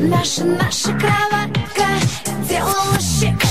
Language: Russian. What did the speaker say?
Наша, наша кроватка делала шик